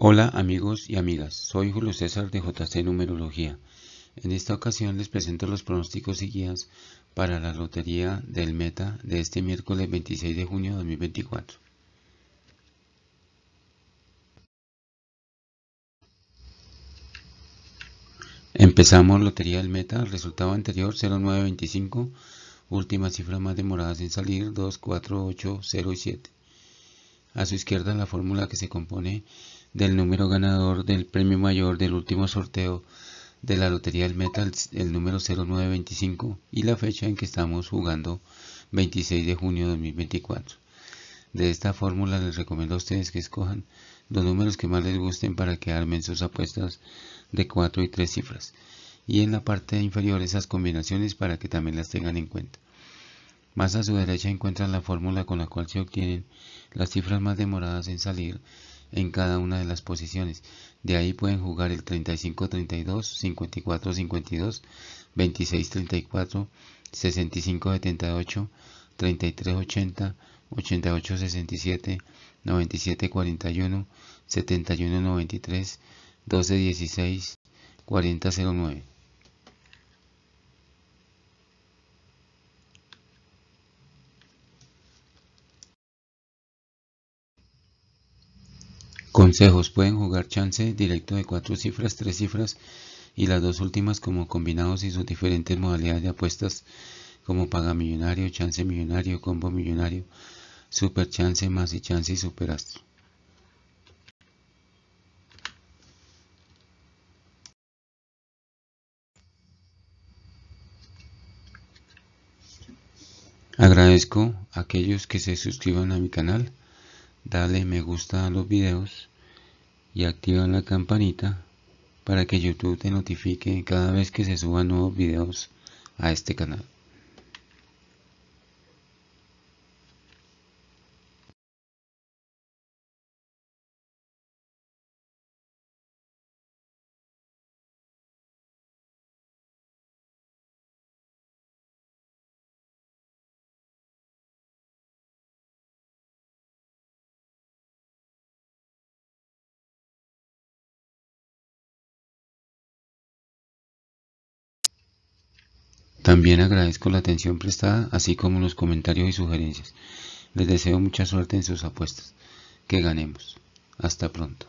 Hola amigos y amigas, soy Julio César de JC Numerología. En esta ocasión les presento los pronósticos y guías para la Lotería del Meta de este miércoles 26 de junio de 2024. Empezamos Lotería del Meta, resultado anterior 0925, últimas cifras más demoradas en salir 2, 4, 8, 0 y 7. A su izquierda la fórmula que se compone del número ganador del premio mayor del último sorteo de la Lotería del Metal, el número 0925 y la fecha en que estamos jugando 26 de junio de 2024. De esta fórmula les recomiendo a ustedes que escojan los números que más les gusten para que armen sus apuestas de 4 y 3 cifras. Y en la parte inferior esas combinaciones para que también las tengan en cuenta. Más a su derecha encuentran la fórmula con la cual se obtienen las cifras más demoradas en salir en cada una de las posiciones. De ahí pueden jugar el 35-32, 54-52, 26-34, 65-78, 33-80, 88-67, 97-41, 71-93, 12-16, 40-09. Consejos. Pueden jugar chance directo de cuatro cifras, tres cifras y las dos últimas como combinados y sus diferentes modalidades de apuestas como paga millonario, chance millonario, combo millonario, super chance, más y chance y superastro. Agradezco a aquellos que se suscriban a mi canal dale me gusta a los videos y activa la campanita para que YouTube te notifique cada vez que se suban nuevos videos a este canal. También agradezco la atención prestada, así como los comentarios y sugerencias. Les deseo mucha suerte en sus apuestas. Que ganemos. Hasta pronto.